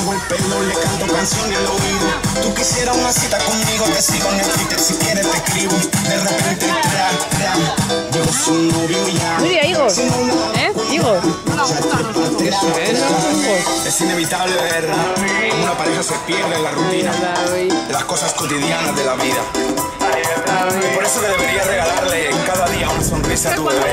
pongo el pelo, le canto canción al oído. Tú quisieras una cita conmigo, te sigo en el Twitter, si quieres te escribo. De repente, tra, tra, yo su novio ya. Mira, Igor. Si no la ¿Eh? Igor. Es inevitable ver cómo una pareja se pierde en la rutina, de las cosas cotidianas de la vida. Y por eso que deberías regalarle cada día una sonrisa a tu bebé.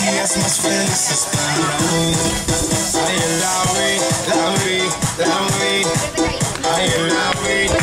fueron los días más felices para mí. Ayer la vi, la vi, la vi, ayer la vi.